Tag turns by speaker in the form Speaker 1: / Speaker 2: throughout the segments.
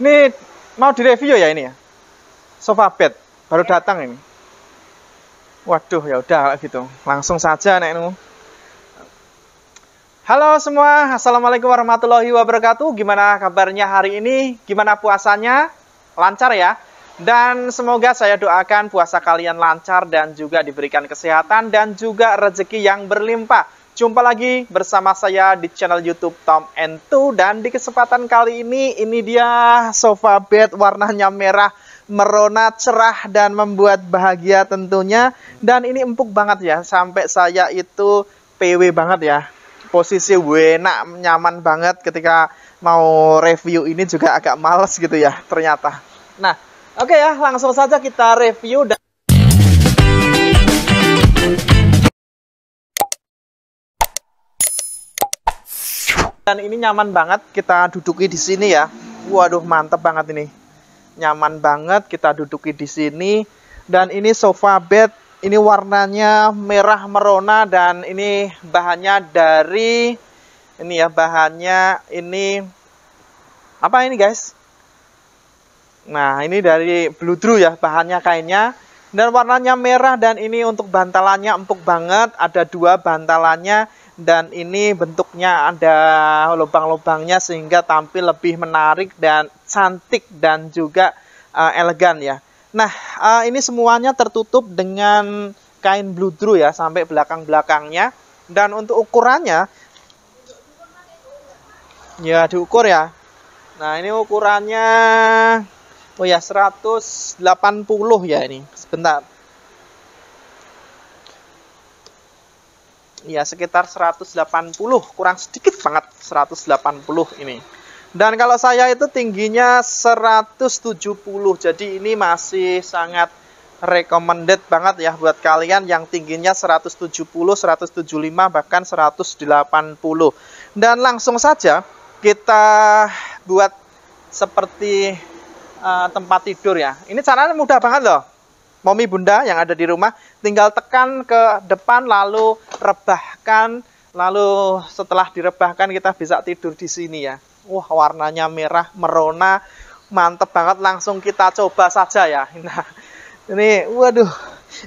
Speaker 1: Ini mau direview ya ini ya? Sofa bed baru datang ini. Waduh, ya udah gitu. Langsung saja nek Halo semua, Assalamualaikum warahmatullahi wabarakatuh. Gimana kabarnya hari ini? Gimana puasanya? Lancar ya? Dan semoga saya doakan puasa kalian lancar dan juga diberikan kesehatan dan juga rezeki yang berlimpah. Jumpa lagi bersama saya di channel YouTube Tom N2 dan di kesempatan kali ini ini dia sofa bed warnanya merah merona cerah dan membuat bahagia tentunya. Dan ini empuk banget ya sampai saya itu PW banget ya. Posisi enak nyaman banget ketika mau review ini juga agak males gitu ya ternyata. Nah oke ya langsung saja kita review dan Dan ini nyaman banget kita duduki di sini ya. Waduh, mantep banget ini. Nyaman banget kita duduki di sini. Dan ini sofa bed, ini warnanya merah merona dan ini bahannya dari ini ya bahannya ini apa ini guys? Nah, ini dari bludru ya bahannya kainnya dan warnanya merah dan ini untuk bantalannya empuk banget, ada dua bantalannya dan ini bentuknya ada lubang-lubangnya sehingga tampil lebih menarik dan cantik dan juga uh, elegan ya. Nah, uh, ini semuanya tertutup dengan kain bludru ya sampai belakang-belakangnya dan untuk ukurannya ya diukur ya. Nah, ini ukurannya oh ya 180 ya ini. Sebentar. ya sekitar 180 kurang sedikit banget 180 ini dan kalau saya itu tingginya 170 jadi ini masih sangat recommended banget ya buat kalian yang tingginya 170 175 bahkan 180 dan langsung saja kita buat seperti uh, tempat tidur ya. Ini caranya mudah banget loh. Momi bunda yang ada di rumah tinggal tekan ke depan lalu rebahkan lalu setelah direbahkan kita bisa tidur di sini ya. Wah warnanya merah merona mantep banget. Langsung kita coba saja ya. Nah ini waduh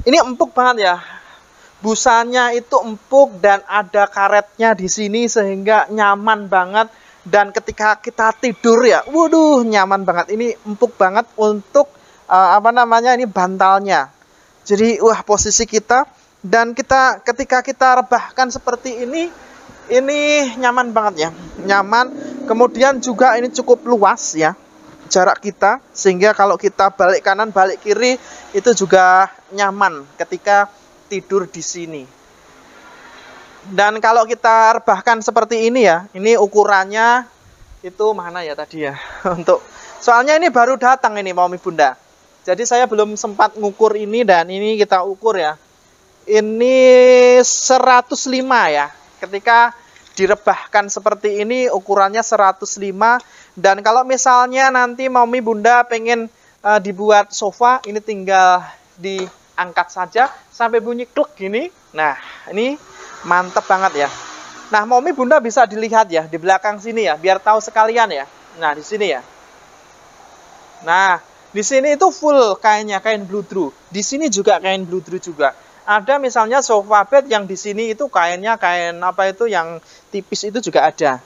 Speaker 1: ini empuk banget ya. Busanya itu empuk dan ada karetnya di sini sehingga nyaman banget dan ketika kita tidur ya waduh nyaman banget ini empuk banget untuk uh, apa namanya ini bantalnya. Jadi wah posisi kita dan kita ketika kita rebahkan seperti ini ini nyaman banget ya. Nyaman. Kemudian juga ini cukup luas ya jarak kita sehingga kalau kita balik kanan balik kiri itu juga nyaman ketika tidur di sini. Dan kalau kita rebahkan seperti ini ya, ini ukurannya itu mana ya tadi ya untuk soalnya ini baru datang ini mau bunda jadi saya belum sempat ngukur ini dan ini kita ukur ya. Ini 105 ya. Ketika direbahkan seperti ini ukurannya 105 dan kalau misalnya nanti mami bunda pengen uh, dibuat sofa ini tinggal diangkat saja sampai bunyi klik gini. Nah, ini mantep banget ya. Nah, mami bunda bisa dilihat ya di belakang sini ya biar tahu sekalian ya. Nah, di sini ya. Nah, di sini itu full kainnya, kain bludru. Di sini juga kain bludru juga. Ada misalnya sofa bed yang di sini itu kainnya kain apa itu yang tipis itu juga ada.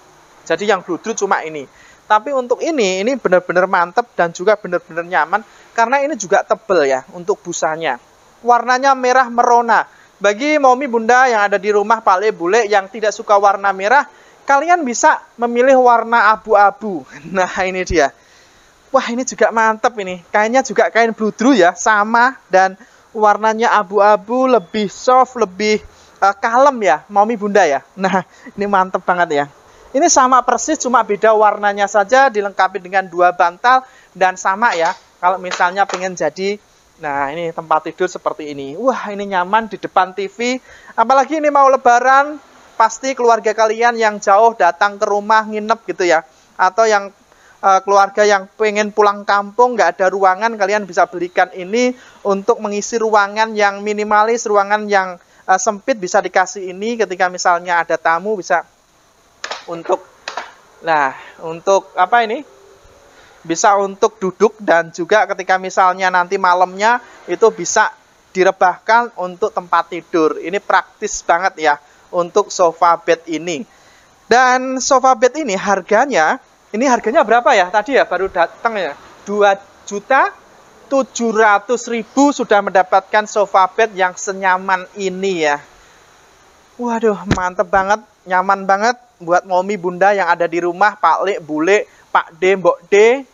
Speaker 1: Jadi yang bludru cuma ini. Tapi untuk ini, ini benar-benar mantep dan juga benar-benar nyaman karena ini juga tebel ya untuk busanya. Warnanya merah merona. Bagi momi bunda yang ada di rumah pale bule yang tidak suka warna merah, kalian bisa memilih warna abu-abu. Nah ini dia. Wah ini juga mantep ini. Kainnya juga kain bludru ya, sama dan warnanya abu-abu, lebih soft, lebih uh, kalem ya, mami bunda ya. Nah ini mantep banget ya. Ini sama persis, cuma beda warnanya saja, dilengkapi dengan dua bantal dan sama ya. Kalau misalnya pengen jadi, nah ini tempat tidur seperti ini. Wah ini nyaman di depan TV. Apalagi ini mau lebaran, pasti keluarga kalian yang jauh datang ke rumah nginep gitu ya. Atau yang uh, keluarga yang pengen pulang kampung nggak ada ruangan kalian bisa belikan ini untuk mengisi ruangan yang minimalis ruangan yang uh, sempit bisa dikasih ini ketika misalnya ada tamu bisa untuk nah untuk apa ini bisa untuk duduk dan juga ketika misalnya nanti malamnya itu bisa direbahkan untuk tempat tidur. Ini praktis banget ya untuk sofa bed ini. Dan sofa bed ini harganya, ini harganya berapa ya? Tadi ya baru datang ya. 2 juta 700 ribu sudah mendapatkan sofa bed yang senyaman ini ya. Waduh, mantep banget, nyaman banget buat momi bunda yang ada di rumah, Pak Lek, Bule, Pak D, Mbok D.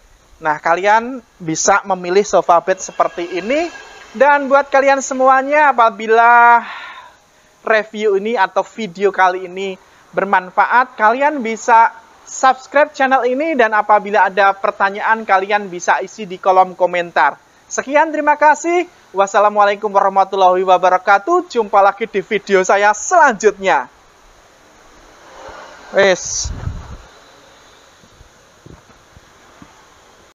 Speaker 1: Nah, kalian bisa memilih sofa bed seperti ini. Dan buat kalian semuanya, apabila review ini atau video kali ini bermanfaat, kalian bisa subscribe channel ini dan apabila ada pertanyaan, kalian bisa isi di kolom komentar. Sekian, terima kasih. Wassalamualaikum warahmatullahi wabarakatuh. Jumpa lagi di video saya selanjutnya. race